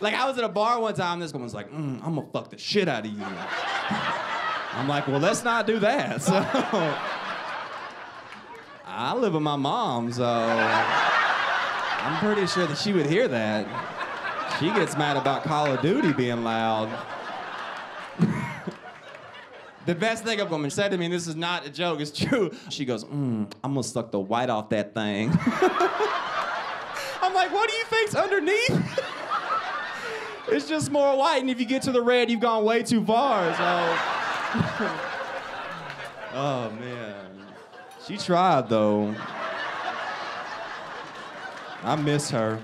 Like I was at a bar one time, this woman's like, mm, I'm gonna fuck the shit out of you. I'm like, well, let's not do that. So I live with my mom, so I'm pretty sure that she would hear that. She gets mad about Call of Duty being loud. the best thing a woman said to me, and this is not a joke, it's true. She goes, mm, I'm gonna suck the white off that thing. I'm like, what do you think's underneath? It's just more white, and if you get to the red, you've gone way too far. So. oh man, she tried though. I miss her.